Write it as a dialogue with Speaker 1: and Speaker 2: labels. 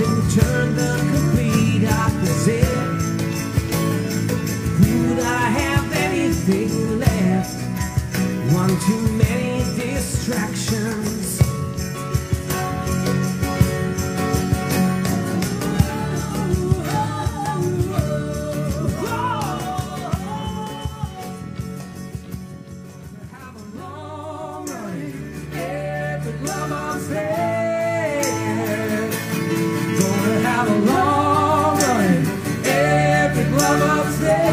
Speaker 1: And turned the complete opposite. Would I have anything left? One too many distractions. stay.